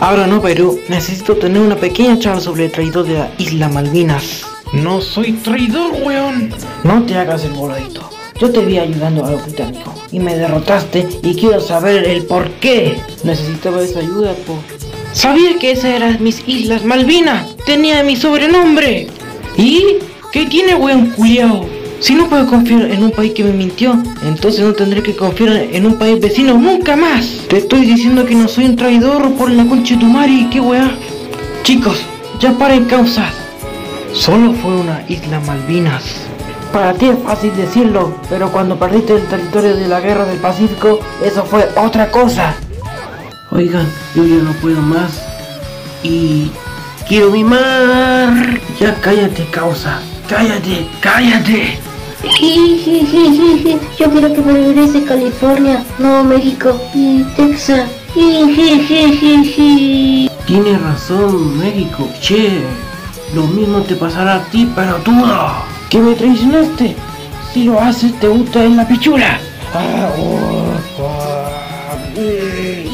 Ahora no, Perú. Necesito tener una pequeña charla sobre el traidor de la isla Malvinas. No soy traidor, weón. No te hagas el voladito. Yo te vi ayudando a los británicos y me derrotaste y quiero saber el por qué. Necesitaba esa ayuda, po. Sabía que esas eran mis islas Malvinas. Tenía mi sobrenombre. ¿Y qué tiene, weón culiao? Si no puedo confiar en un país que me mintió, entonces no tendré que confiar en un país vecino nunca más. Te estoy diciendo que no soy un traidor por la concha de tu qué weá. Chicos, ya paren causas. Solo fue una isla Malvinas. Para ti es fácil decirlo, pero cuando perdiste el territorio de la guerra del Pacífico, eso fue otra cosa. Oigan, yo ya no puedo más. Y quiero mi mar. Ya cállate, causa. Cállate, cállate. Yo quiero que me regrese California, Nuevo México y Texas. Tienes razón, México. Che, lo mismo te pasará a ti, pero tú no. Que me traicionaste. Si lo haces, te gusta en la pichula. Ah, oh, ah, y-